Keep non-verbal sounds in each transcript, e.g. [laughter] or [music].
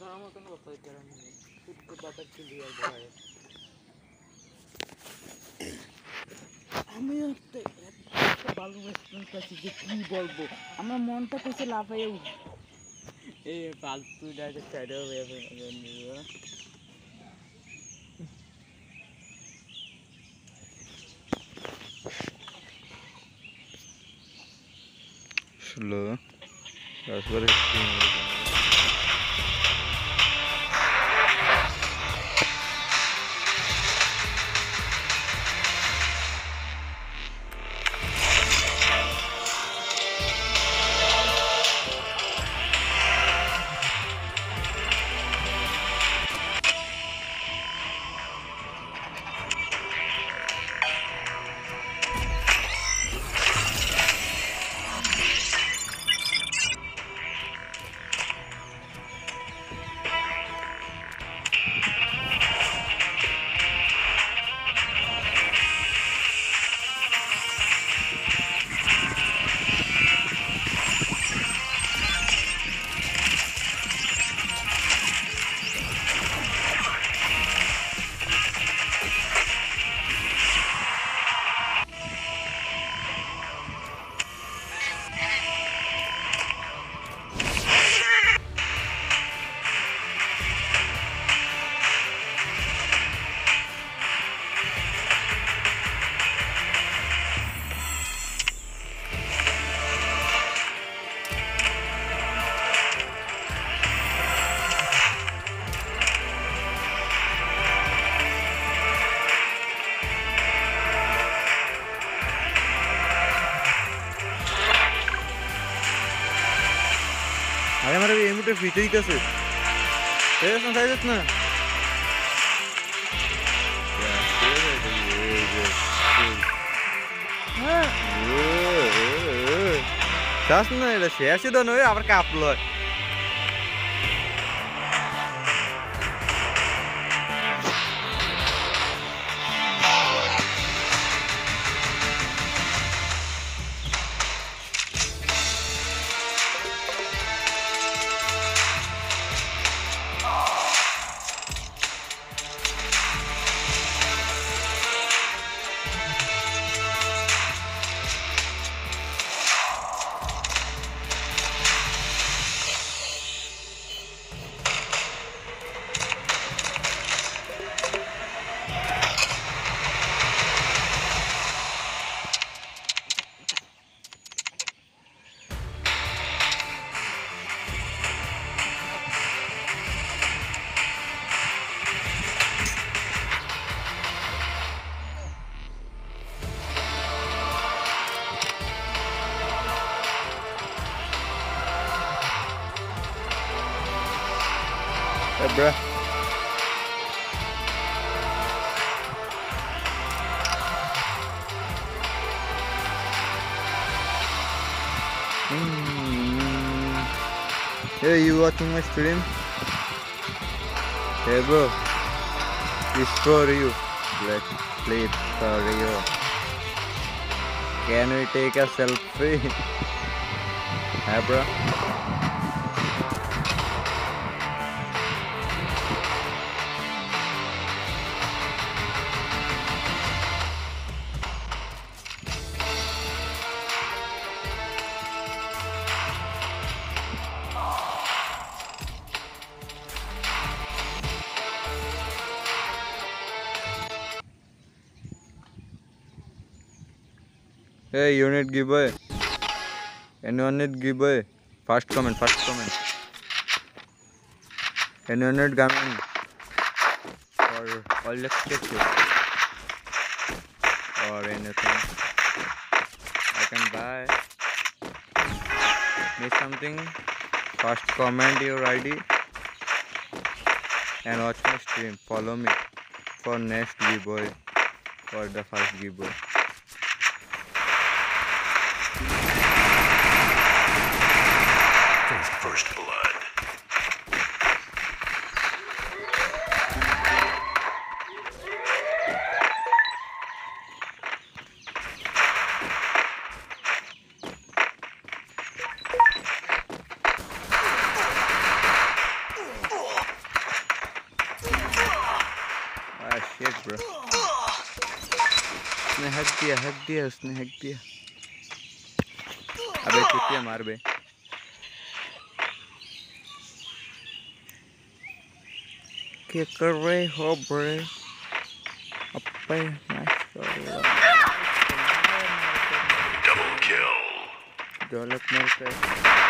ধরার মতন কথা হইতে নেই শুদ্ধ বাতাস ক্লিয়ার ভয়ে আমি একটা একটা ভালো রেস্টুরেন্ট পাচ্ছি যে কি বলব? আমার মনটা কইছে লাফাইয়ে উঠ। এই ফালতু ডাইরেক্ট সাইডে হয়ে ষোলো তারপরে আমাকে পিটাইতেছে এরকম খাইছিস না? হ্যাঁ। না এটা শেষই তো নয় আবার কাপলো। Bruh. Mm. Hey, you watching my stream? Hey, bro. It's for you. Let's play it for you. Can we take a selfie? [laughs] hey, bro. Hey, unit giveaway. Anyone need giveaway? First comment, first comment. Anyone need comment for all sketches or anything? I can buy. Need something? First comment your ID and watch my stream. Follow me for next giveaway for the first giveaway. First Blood. उसने हक दिया हक दिया उसने हक दिया अबे चुतिया मार बे que corre hombre my masalah double kill. Double kill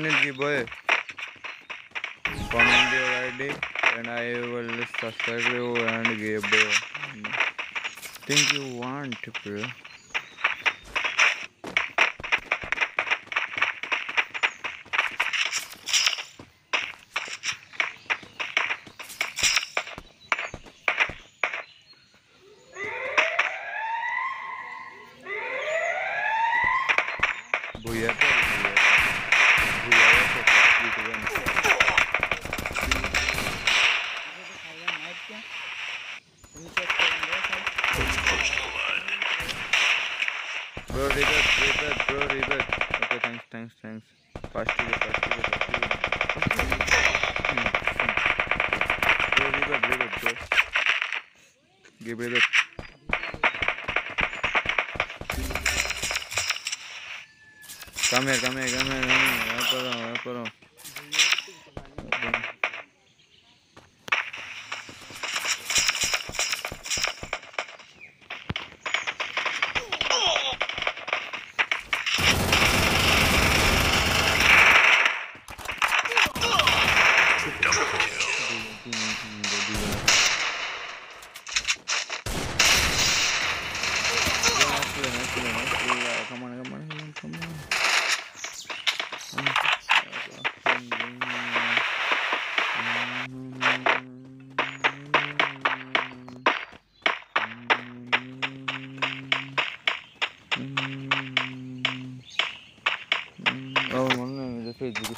Anyone will give away? comment your ID and I will subscribe you and give you think you want bro Bro, rebirth, rebirth, bro, rebirth. Okay, thanks, thanks, thanks. Fast to the, fast to the, fast to. Hmm, hmm. Bro, rebirth, rebirth, bro. Give rebirth.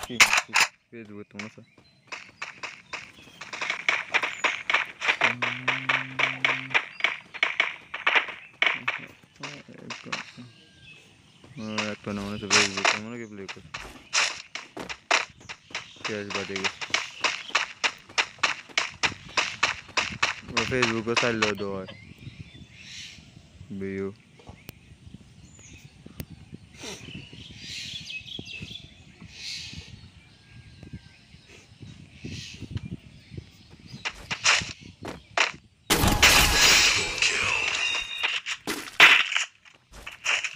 Aqui, Pedro, toma essa. एक तो भेज देता हूँ ना Facebook का साल दो और बी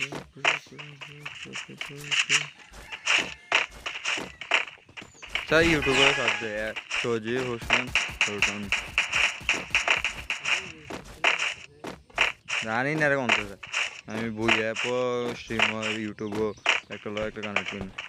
হয় ভিউ তাই ইউটিউবে থাকবে সজি হোসেন হোসেন জানি না এরকম অন্তত আমি বই অ্যাপও স্ট্রিমার ইউটিউবও একটা লো একটা কানেক্ট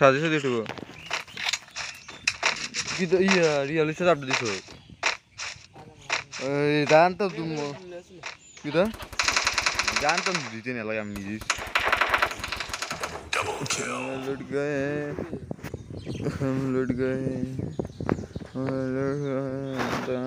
সাজে সাজে উঠবো কি তো ইয়া রিয়ালিস্টিক আপডেট দিছো এই জানতাম তুমি কি তো জানতাম দিতে না লাগে আমি নিজে Double kill. लुट गए हम लुट गए हम लुट गए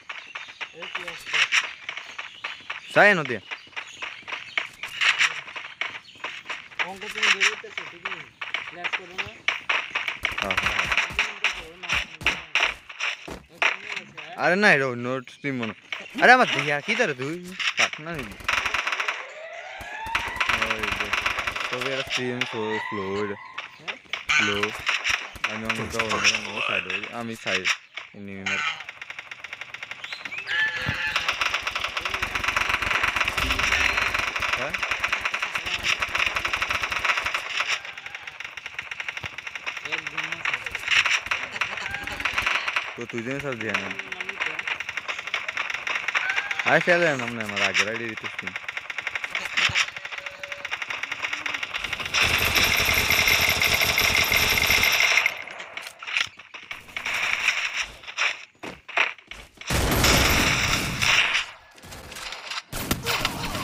না তুমি আছে আরে না এটা অন্য স্ট্রিম মনে আরে আমার দিয়া কি তারে তুই পাঠ না নিবি ওই যে তবে এটা স্ট্রিম স্লো এটা স্লো আমি অনেক সাইড আমি সাইড নিয়ে તો તુજે સર ધ્યાન હા ચાલે એમ અમને મારા આગળ રીતે scheme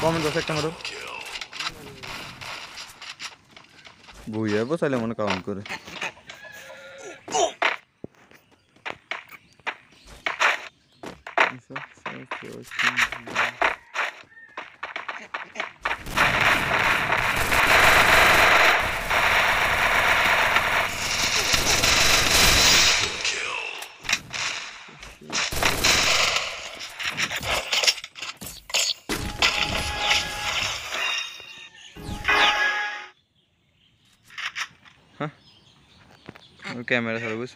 Comment do sekte maro. Bu ya bu salim onu kalan kuru. Camera service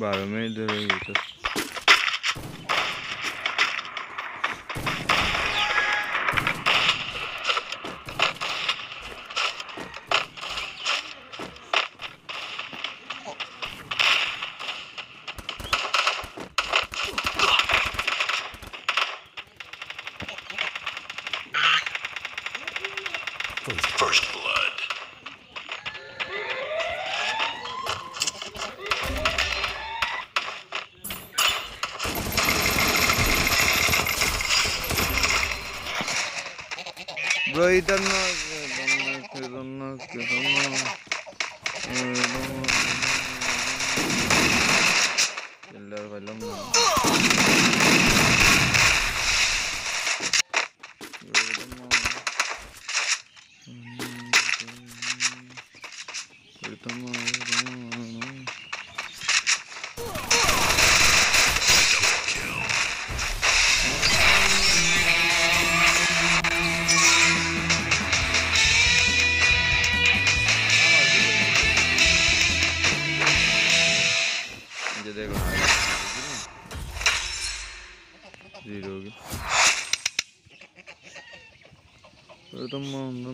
बारह minute First blood. Bro, idan na. Idan todo el mundo.